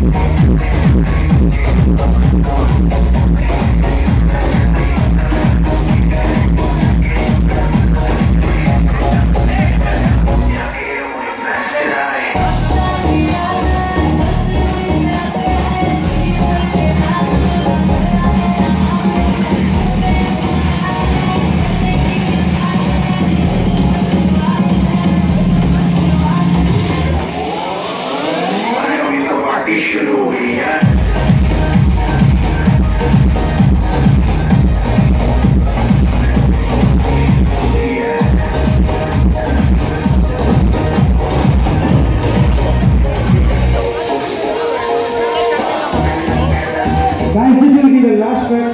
Thank you. Guys, this the last track